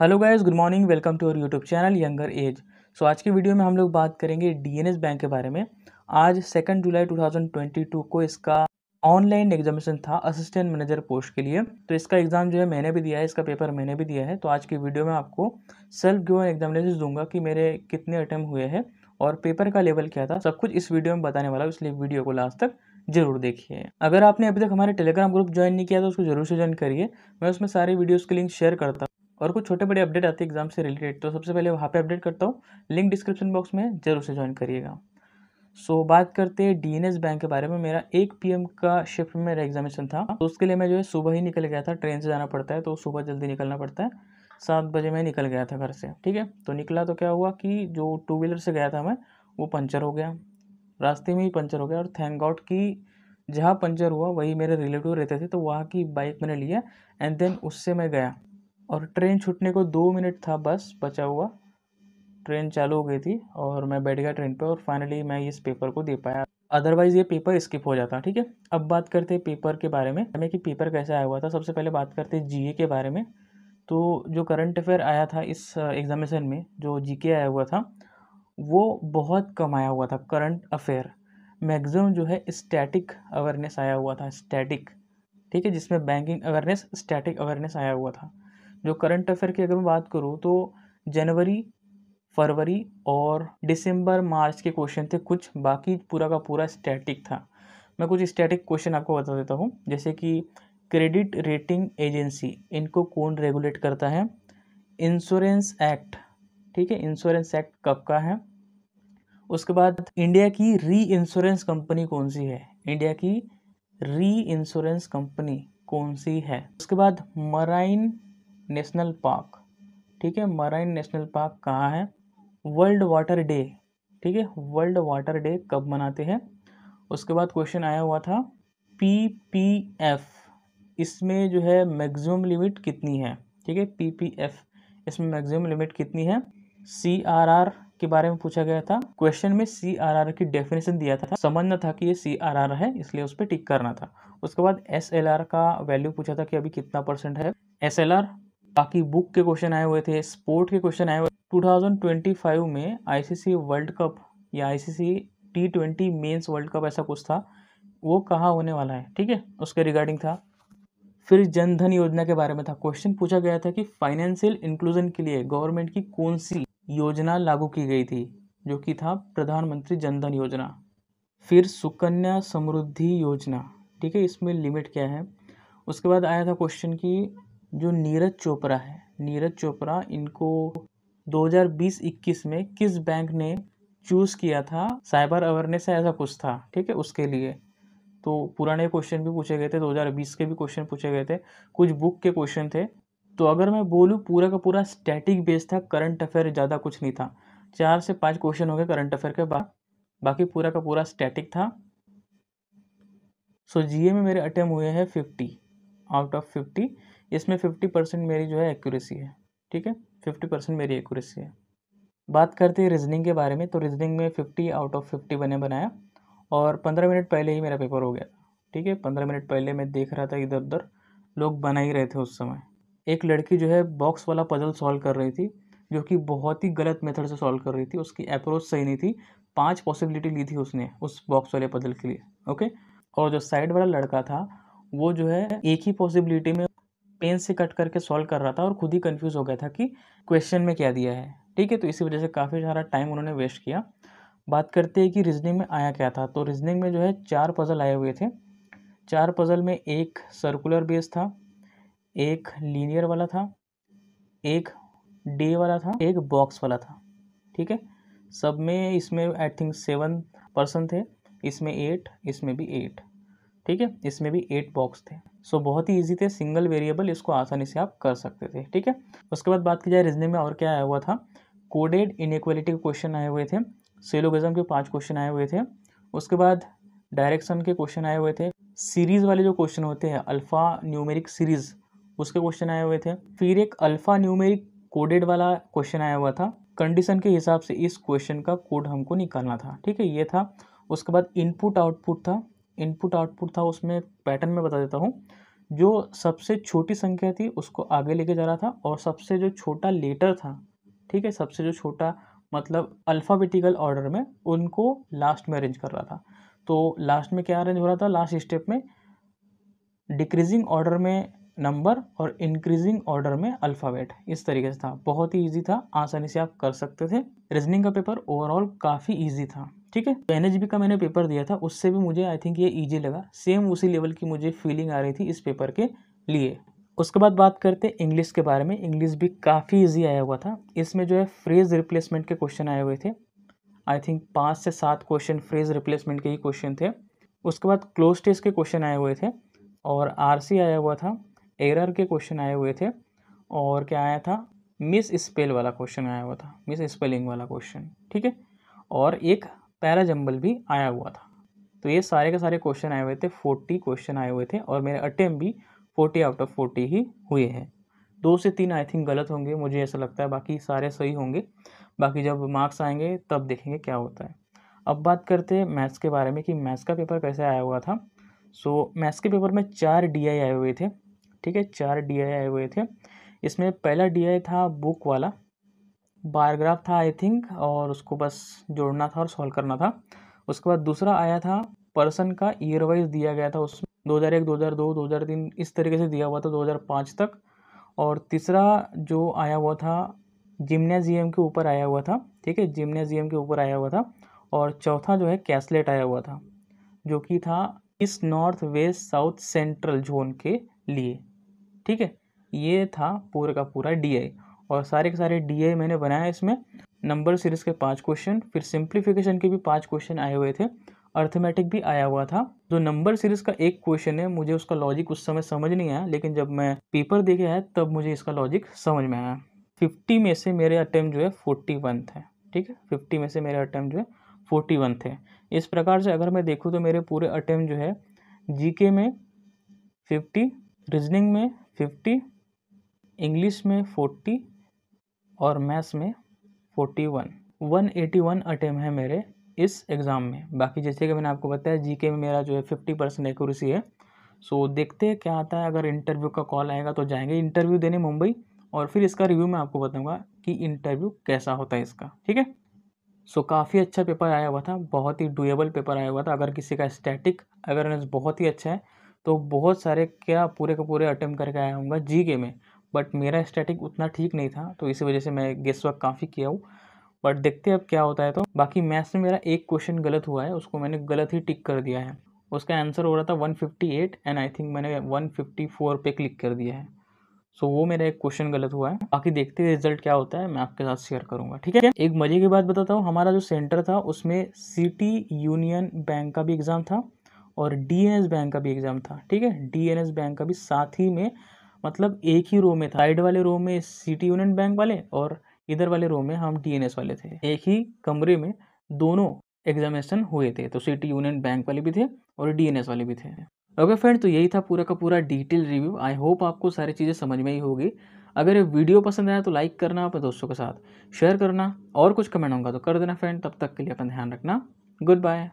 Hello guys good morning welcome to our YouTube channel younger age so आज की video में हम लोग बात करेंगे डीएनएस बैंक के बारे में। आज सेकंड जुलाई 2022 को इसका ऑनलाइन एग्जामिनेशन था असिस्टेंट मैनेजर पोस्ट के लिए। तो इसका एग्ज़ाम जो है मैंने भी दिया है, इसका पेपर मैंने भी दिया है। तो आज की वीडियो में आपको सेल्फ गिवन एग्जामिनेशन दूँगा कि मेरे कितने अटैम्प हुए हैं और पेपर का लेवल क्या था। सब कुछ इस वीडियो में बताने वाला हूँ, इसलिए वीडियो को लास्ट तक ज़रूर देखिए। अगर आपने अभी तक हमारे टेलीग्राम ग्रुप ज्वाइन नहीं किया तो उसको ज़रूर से ज्वाइन करिए। मैं उसमें सारी वीडियोस के लिंक शेयर करता हूँ और कुछ छोटे बड़े अपडेट आते हैं एग्ज़ाम से रिलेटेड तो सबसे पहले वहाँ पे अपडेट करता हूँ। लिंक डिस्क्रिप्शन बॉक्स में ज़रूर से ज्वाइन करिएगा। सो so, बात करते हैं डीएनएस बैंक के बारे में। मेरा एक पीएम का शिफ्ट में मेरा एग्जामिनेशन था। तो उसके लिए मैं जो है सुबह ही निकल गया था ट्रेन से जाना पड़ता है तो सुबह जल्दी निकलना पड़ता है। सात बजे मैं निकल गया था घर से ठीक है? तो निकला तो क्या हुआ कि जो टू व्हीलर से गया था मैं वो पंचर हो गया। रास्ते में ही पंचर हो गया और थैंक गॉड कि जहाँ पंचर हुआ वही मेरे रिलेटिव रहते थे तो वहाँ की बाइक मैंने लिया। एंड देन उससे मैं गया। और ट्रेन छूटने को दो मिनट था, बस बचा हुआ। ट्रेन चालू हो गई थी और मैं बैठ गया ट्रेन पर और फाइनली मैं इस पेपर को दे पाया। अदरवाइज़ ये पेपर स्किप हो जाता, ठीक है? अब बात करते हैं पेपर के बारे में। हमें कि पेपर कैसे आया हुआ था? सबसे पहले बात करते हैं जीए के बारे में। तो जो करंट अफेयर आया था इस एग्जामिनेशन में, जो जीके आया हुआ था, वो बहुत कम आया हुआ था करंट अफेयर मैक्सिमम जो है स्टैटिक अवेयरनेस आया हुआ था स्टैटिक ठीक है? जिसमें बैंकिंग अवेयरनेस स्टैटिक अवेयरनेस आया हुआ था। जो करंट अफेयर की अगर मैं बात करूँ तो जनवरी, फरवरी और दिसंबर, मार्च के क्वेश्चन थे कुछ, बाकी पूरा का पूरा स्टैटिक था। मैं कुछ स्टैटिक क्वेश्चन आपको बता देता हूँ, जैसे कि क्रेडिट रेटिंग एजेंसी इनको कौन रेगुलेट करता है? इंश्योरेंस एक्ट ठीक है? इंश्योरेंस एक्ट कब का है? उसके बाद इंडिया की री इंश्योरेंस कंपनी कौन सी है? इंडिया की री इंश्योरेंस कंपनी कौन सी है? उसके बाद मराइन नेशनल पार्क। ठीक है, मराइन नेशनल पार्क कहाँ है? World water day. ठीक है, वर्ल्ड वाटर डे कब मनाते हैं? उसके बाद क्वेश्चन आया हुआ था पी पी एफ़ इसमें जो है मैक्सिमम लिमिट कितनी है? ठीक है पी पी एफ़ इसमें मैक्सिमम लिमिट कितनी है? सी आर आर के बारे में पूछा गया था। क्वेश्चन में सी आर आर की डेफिनेशन दिया था, समझना था कि ये सी आर आर है, इसलिए उस पर टिक करना था। उसके बाद एस एल आर का वैल्यू पूछा था कि अभी कितना परसेंट है? एस एल आर बाकी बुक के क्वेश्चन आए हुए थे स्पोर्ट के क्वेश्चन आए हुए 2025 में आईसीसी वर्ल्ड कप या ICC T twenty men's world cup ऐसा कुछ था, वो कहाँ होने वाला है, ठीक है? उसके रिगार्डिंग था। फिर जनधन योजना के बारे में था। क्वेश्चन पूछा गया था कि फाइनेंशियल इंक्लूजन के लिए गवर्नमेंट की कौन सी योजना लागू की गई थी, जो कि था प्रधानमंत्री जनधन योजना। फिर सुकन्या समृद्धि योजना, ठीक है? इसमें लिमिट क्या है? उसके बाद आया था क्वेश्चन कि जो नीरज चोपड़ा है। नीरज चोपड़ा इनको 2020-21 में किस बैंक ने चूज़ किया था? साइबर अवेयरनेस ऐसा कुछ था, ठीक है, उसके लिए। तो पुराने क्वेश्चन भी पूछे गए थे 2020 के भी क्वेश्चन पूछे गए थे, कुछ बुक के क्वेश्चन थे। तो अगर मैं बोलूँ पूरा का पूरा स्टैटिक बेस था करंट अफेयर ज़्यादा कुछ नहीं था। चार से पाँच क्वेश्चन हो गए करंट अफेयर के बाद, बाकी पूरा का पूरा स्टैटिक था। सो जीए में मेरे अटेम्प हुए हैं फिफ्टी आउट ऑफ़ फिफ्टी इसमें फिफ्टी परसेंट मेरी जो है एक्यूरेसी है, ठीक है? फिफ्टी परसेंट मेरी एक्यूरेसी है। बात करते हैं रीजनिंग के बारे में तो रीजनिंग में फिफ्टी आउट ऑफ़ फिफ्टी बने बनाया और पंद्रह मिनट पहले ही मेरा पेपर हो गया, ठीक है? पंद्रह मिनट पहले मैं देख रहा था इधर उधर लोग बना ही रहे थे उस समय। एक लड़की जो है बॉक्स वाला पजल सॉल्व कर रही थी, जो कि बहुत ही गलत मेथड से सॉल्व कर रही थी, उसकी अप्रोच सही नहीं थी, पाँच पॉसिबिलिटी ली थी उसने उस बॉक्स वाले पजल के लिए ओके और जो साइड वाला लड़का था, वो जो है एक ही पॉसिबिलिटी में पेन से कट करके सॉल्व कर रहा था और खुद ही कन्फ्यूज़ हो गया था कि क्वेश्चन में क्या दिया है। ठीक है तो इसी वजह से काफ़ी सारा टाइम उन्होंने वेस्ट किया। बात करते हैं कि रीजनिंग में आया क्या था। तो रीजनिंग में जो है चार पज़ल आए हुए थे। चार पज़ल में एक सर्कुलर बेस था, एक लीनियर वाला था, एक डे वाला था, एक बॉक्स वाला था। ठीक है, सब में इसमें आई थिंक सेवन पर्सन थे, इसमें एट इसमें भी एट ठीक है, इसमें भी एट बॉक्स थे। सो so, बहुत ही ईजी थे सिंगल वेरिएबल इसको आसानी से आप कर सकते थे ठीक है? उसके बाद बात की जाए रीजनिंग में और क्या आया हुआ था? कोडेड इनक्वलिटी के क्वेश्चन आए हुए थे सेलोगिज्म के पाँच क्वेश्चन आए हुए थे उसके बाद डायरेक्शन के क्वेश्चन आए हुए थे सीरीज़ वाले जो क्वेश्चन होते हैं अल्फ़ा न्यूमेरिक सीरीज़ उसके क्वेश्चन आए हुए थे फिर एक अल्फ़ा न्यूमेरिक कोडेड वाला क्वेश्चन आया हुआ था कंडीशन के हिसाब से इस क्वेश्चन का कोड हमको निकालना था ठीक है? ये था उसके बाद इनपुट आउटपुट था इनपुट आउटपुट था, उसमें पैटर्न में बता देता हूँ। जो सबसे छोटी संख्या थी, उसको आगे लेके जा रहा था और सबसे जो छोटा लेटर था, ठीक है, सबसे जो छोटा मतलब अल्फ़ाबेटिकल ऑर्डर में, उनको लास्ट में अरेंज कर रहा था। तो लास्ट में क्या अरेंज हो रहा था? लास्ट स्टेप में डिक्रीजिंग ऑर्डर में नंबर और इंक्रीजिंग ऑर्डर में अल्फ़ाबेट इस तरीके से था। बहुत ही ईजी था। आसानी से आप कर सकते थे। रीजनिंग का पेपर ओवरऑल काफ़ी ईजी था। ठीक है? तो एन का मैंने पेपर दिया था, उससे भी मुझे आई थिंक ये ईजी लगा। सेम उसी लेवल की मुझे फीलिंग आ रही थी इस पेपर के लिए। उसके बाद बात करते हैं इंग्लिश के बारे में। इंग्लिश भी काफ़ी इजी आया हुआ था। इसमें जो है फ्रेज रिप्लेसमेंट के क्वेश्चन आए हुए थे। आई थिंक पाँच से सात क्वेश्चन फ्रेज रिप्लेसमेंट के ही क्वेश्चन थे। उसके बाद क्लोज टेस्ट के क्वेश्चन आए हुए थे और आरसी आया हुआ था। एरर के क्वेश्चन आए हुए थे और क्या आया था? मिस स्पेल वाला क्वेश्चन आया हुआ था। मिस स्पेलिंग वाला क्वेश्चन ठीक है? और एक पैराजम्बल भी आया हुआ था। तो ये सारे के सारे क्वेश्चन आए हुए थे फोर्टी क्वेश्चन आए हुए थे और मेरे अटेम्प भी फोर्टी आउट ऑफ़ फोर्टी ही हुए हैं। दो से तीन आई थिंक गलत होंगे, मुझे ऐसा लगता है, बाकी सारे सही होंगे। बाकी जब मार्क्स आएँगे, तब देखेंगे क्या होता है। अब बात करते हैं मैथ्स के बारे में कि मैथ्स का पेपर कैसे आया हुआ था। सो मैथ्स के पेपर में चार डीआई आए हुए थे, ठीक है? चार डीआई आए हुए थे। इसमें पहला डीआई था बुक वाला बायोग्राफ था आई थिंक और उसको बस जोड़ना था और सॉल्व करना था। उसके बाद दूसरा आया था पर्सन का ईयर वाइज दिया गया था उसमें दो हज़ार एक, दो हज़ार दो दो हज़ार तीन, इस तरीके से दिया हुआ था दो हज़ार पाँच तक। और तीसरा जो आया हुआ था जिम्नेजियम के ऊपर आया हुआ था, ठीक है जिम्नेजियम के ऊपर आया हुआ था। और चौथा जो है कैसलेट आया हुआ था, जो कि था इस north west south central zone के लिए, ठीक है। ये था पूरा का पूरा डीआई और सारे के सारे डी मैंने बनाया इसमें। नंबर सीरीज़ के पाँच क्वेश्चन फिर सिंप्लीफिकेशन के भी पाँच क्वेश्चन आए हुए थे। अर्थमेटिक भी आया हुआ था। जो नंबर सीरीज़ का एक क्वेश्चन है, मुझे उसका लॉजिक उस समय समझ नहीं आया, लेकिन जब मैं पेपर देखे आया तब मुझे इसका लॉजिक समझ में आया। फिफ्टी में से मेरे अटैम्प्ट जो है फोर्टी वन थे। ठीक है? फिफ्टी में से मेरे अटैम्प्ट जो है फोर्टी वन थे। इस प्रकार से अगर मैं देखूँ तो मेरे पूरे अटैम्प्ट जो है जीके में फिफ्टी रीजनिंग में फिफ्टी इंग्लिश में फोर्टी और मैथ्स में forty one. One eighty one attempt है मेरे इस एग्ज़ाम में। बाकी जैसे कि मैंने आपको बताया जीके में मेरा जो है फिफ्टी परसेंट एक्यूरेसी है। सो देखते हैं क्या आता है। अगर इंटरव्यू का कॉल आएगा तो जाएँगे। इंटरव्यू देने मुंबई और फिर इसका रिव्यू मैं आपको बताऊँगा कि इंटरव्यू कैसा होता है इसका। ठीक है? सो काफ़ी अच्छा पेपर आया हुआ था। बहुत ही डुएबल पेपर आया हुआ था। अगर किसी का स्टैटिक अवेयरनेस बहुत ही अच्छा है तो बहुत सारे क्या पूरे के पूरे अटैम्प्ट करके आया हूँ जी के में। बट मेरा स्टैटिक उतना ठीक नहीं था तो इसी वजह से मैं गेस्ट वर्क काफ़ी किया हूँ। बट देखते अब क्या होता है तो। बाकी मैथ्स में मेरा एक क्वेश्चन गलत हुआ है उसको मैंने गलत ही टिक कर दिया है। उसका आंसर हो रहा था 158 एंड आई थिंक मैंने 154 पे क्लिक कर दिया है। सो so, वो मेरा एक क्वेश्चन गलत हुआ है। बाकी देखते हैं रिज़ल्ट क्या होता है मैं आपके साथ शेयर करूँगा ठीक है? एक मज़े की बात बताता हूँ हमारा जो सेंटर था उसमें सिटी यूनियन बैंक का भी एग्ज़ाम था और डीएनएस बैंक का भी एग्ज़ाम था ठीक है? डीएनएस बैंक का भी साथ ही में मतलब एक ही रो में था। साइड वाले रो में सिटी यूनियन बैंक वाले और इधर वाले रो में हम डीएनएस वाले थे। एक ही कमरे में दोनों एग्जामिनेशन हुए थे। तो सिटी यूनियन बैंक वाले भी थे और डीएनएस वाले भी थे। ओके फ्रेंड तो यही था पूरा का पूरा डिटेल रिव्यू आई होप आपको सारी चीज़ें समझ में ही होगी। अगर ये वीडियो पसंद आया तो लाइक करना अपने दोस्तों के साथ। शेयर करना और कुछ कमेंट होगा तो कर देना फ्रेंड तब तक के लिए अपना ध्यान रखना। Good bye